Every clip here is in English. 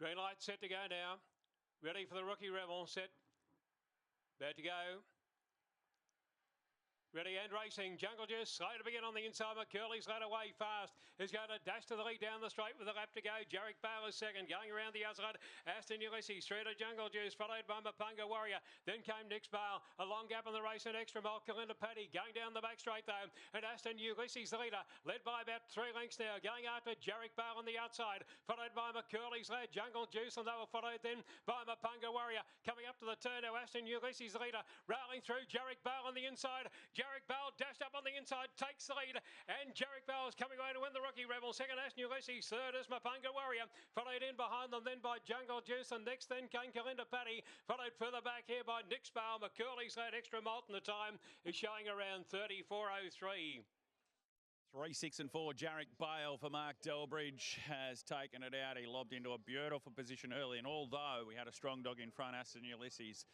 Green light set to go now. Ready for the rookie rebel. Set. About to go. Ready and racing. Jungle Juice slow to begin on the inside. McCurley's led away fast. Is going to dash to the lead down the straight with a lap to go. Jarek Bale is second. Going around the outside. Aston Ulysses through to Jungle Juice. Followed by Mapunga Warrior. Then came Nix Bale. A long gap in the race. and extra mile. Kalinda Paddy going down the back straight though. And Aston Ulysses the leader. Led by about three lengths now. Going after Jarek Bale on the outside. Followed by McCurley's led. Jungle Juice. And they were followed then by Mapunga Warrior. Coming up to the turn now. Aston Ulysses the leader. Railing through Jarek Bale on the inside. Jarek Bale dashed up on the inside, takes the lead, and Jarek Bale is coming away to win the Rookie Rebel. Second, Aston Ulysses. Third is Mapunga Warrior. Followed in behind them then by Jungle Juice, and next then came Kalinda Paddy. Followed further back here by Nix Bale. McCurley's led extra malt, and the time is showing around 34.03. Three, six, and four. Jarek Bale for Mark Delbridge has taken it out. He lobbed into a beautiful position early, and although we had a strong dog in front, Aston Ulysses,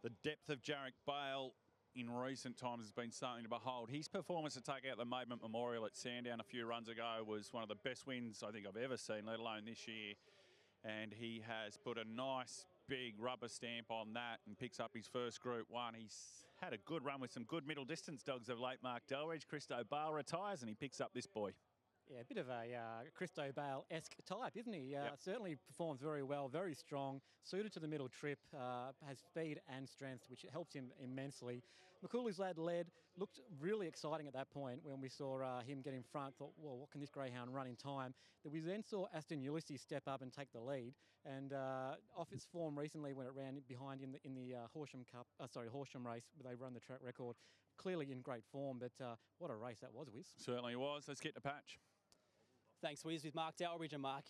the depth of Jarek Bale in recent times has been something to behold. His performance to take out the Maidment Memorial at Sandown a few runs ago was one of the best wins I think I've ever seen, let alone this year. And he has put a nice big rubber stamp on that and picks up his first Group 1. He's had a good run with some good middle distance dogs of late. Mark Delbridge, Christo Bale retires and he picks up this boy. Yeah, a bit of a uh, Christo Bale-esque type, isn't he? Uh, yep. Certainly performs very well, very strong, suited to the middle trip, uh, has speed and strength, which helps him immensely. McCooley's lad led, looked really exciting at that point when we saw uh, him get in front, thought, well, what can this greyhound run in time? That we then saw Aston Ulysses step up and take the lead, and uh, off its form recently when it ran behind in the, in the uh, Horsham Cup, sorry, Horsham race, where they run the track record, clearly in great form, but what a race that was, Wiz. Certainly was. Let's get to patch. Thanks, Wiz, with Mark Delbridge. And Mark,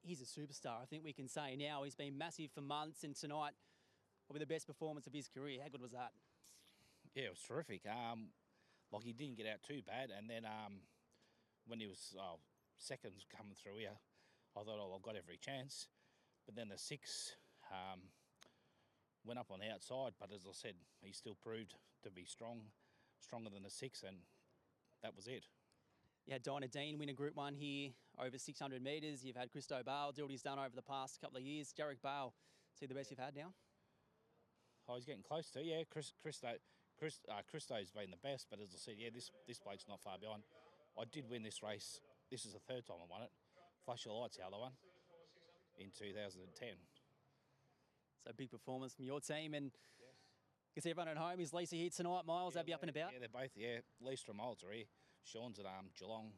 he's a superstar. I think we can say now he's been massive for months, and tonight, will be the best performance of his career. How good was that? Yeah, it was terrific. Um, like he didn't get out too bad, and then um, when he was oh, seconds coming through here, I thought, oh, I've got every chance. But then the six um, went up on the outside, but as I said, he still proved to be strong, stronger than the six, and that was it. You had Dinah Dean win a Group 1 here over 600 metres. You've had Christo Bale do what he's done over the past couple of years. Jarek Bale, see the best you've had now? Oh, he's getting close to, yeah. Chris, Christo, Chris, uh, Christo's been the best, but as I said, yeah, this, this bloke's not far behind. I did win this race. This is the third time I won it. Flash your lights, the other one, in 2010. So big performance from your team and... Yes. Guess everyone at home is Lisa here tonight. Miles, yeah, they'll be up and about. Yeah, they're both. Yeah, Lisa and Miles are here. Sean's at um, Geelong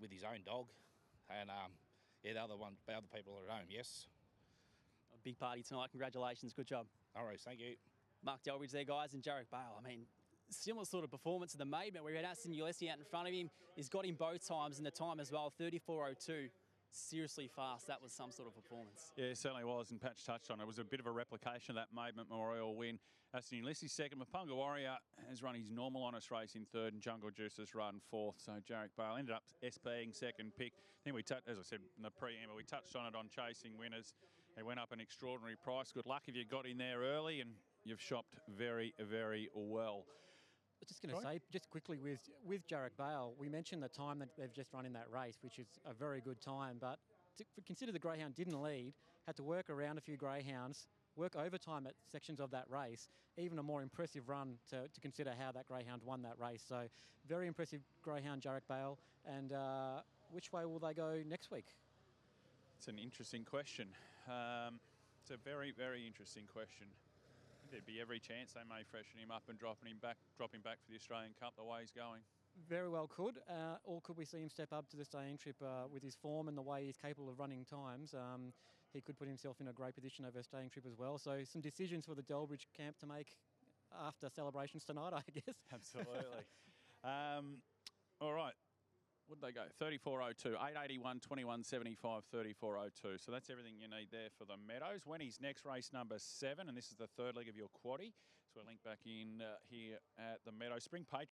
with his own dog, and um, yeah, the other one, the other people are at home. Yes. A big party tonight. Congratulations. Good job. All right, thank you. Mark Delbridge there, guys, and Jarek Bale. I mean, similar sort of performance to the Maidment where we had Aston Ulysses out in front of him. He's got him both times in the time as well, 34.02 seriously fast. That was some sort of performance. Yeah, certainly was, and Patch touched on it. It was a bit of a replication of that Maidment Memorial win. Aston Ulysses second. Mapunga Warrior has run his normal honest race in third, and Jungle Juice has run fourth. So Jarek Bale ended up SPing second pick. Then we, as I said in the preamble, we touched on it on chasing winners. It went up an extraordinary price. Good luck if you got in there early, and you've shopped very, very well was just going to say, just quickly with with Jarek Bale, we mentioned the time that they've just run in that race, which is a very good time. But to consider the greyhound didn't lead, had to work around a few greyhounds, work overtime at sections of that race, even a more impressive run to, to consider how that greyhound won that race. So very impressive greyhound Jarek Bale. And uh, which way will they go next week? It's an interesting question. Um, it's a very, very interesting question there'd be every chance they may freshen him up and dropping him back, drop him back for the Australian Cup the way he's going. Very well could. Uh, or could we see him step up to the staying trip uh, with his form and the way he's capable of running times? Um, he could put himself in a great position over a staying trip as well. So some decisions for the Delbridge camp to make after celebrations tonight, I guess. Absolutely. um, all right did they go? 3402, 881, 2175, 3402. So that's everything you need there for the Meadows. When Wenny's next race number seven, and this is the third leg of your quaddy. So we'll link back in uh, here at the Meadows. Spring Patriot.